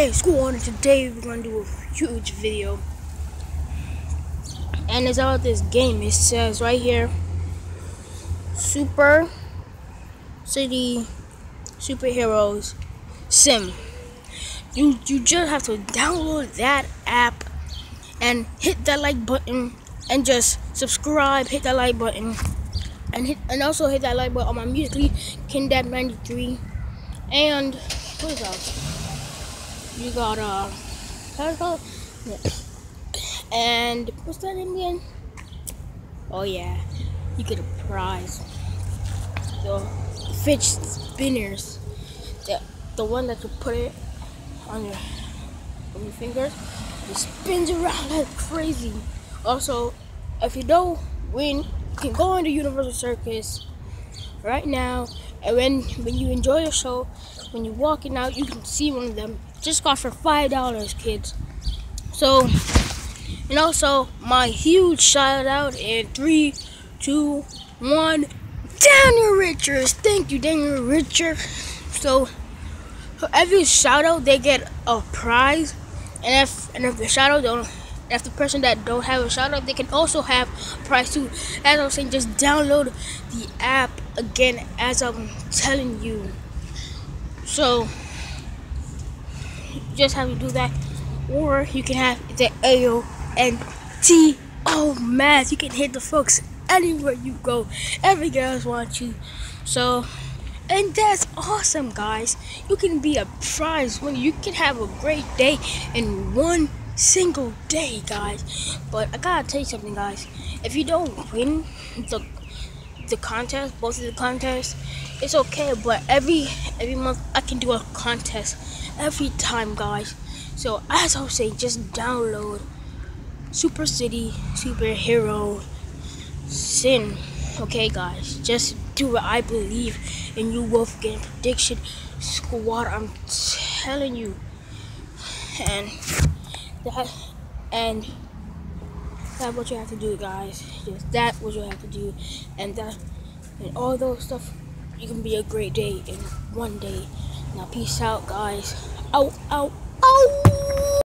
Hey, school on today we're gonna do a huge video. And it's about this game. It says right here Super City Superheroes Sim. You you just have to download that app and hit that like button and just subscribe, hit that like button and hit and also hit that like button on my Musical.ly Kindad93 and what is that? You got uh yeah. and what's that again? Oh yeah, you get a prize. The fidget spinners, the the one that you put it on your on your fingers, it spins around like crazy. Also, if you don't win you can go on the UniverSoul Circus right now, and when when you enjoy the show, when you're walking out, you can see one of them. Just got for five dollars, kids. So, and also my huge shout out in three, two, one. Daniel Richards, thank you, Daniel Richards. So, for every shout out, they get a prize, and if and if the shout out don't if the person that don't have a shout out, they can also have a prize too. As I was saying, just download the app again as I'm telling you. So just have to do that. Or you can have the A O N T oh, O math. You can hit the folks anywhere you go. Every girls want you. So and that's awesome guys. You can be a prize winner. You can have a great day in one single day, guys. But I gotta tell you something, guys. If you don't win the the contest, both of the contests, it's okay. But every every month I can do a contest every time, guys. So as I was saying, just download Super City Superhero Sim. Okay, guys, just do it. I believe in you, Wolfgang Prediction Squad. I'm telling you. And that and that's what you have to do guys. Just that what you have to do. And that and all those stuff you can be a great day in one day. Now peace out guys. Out out out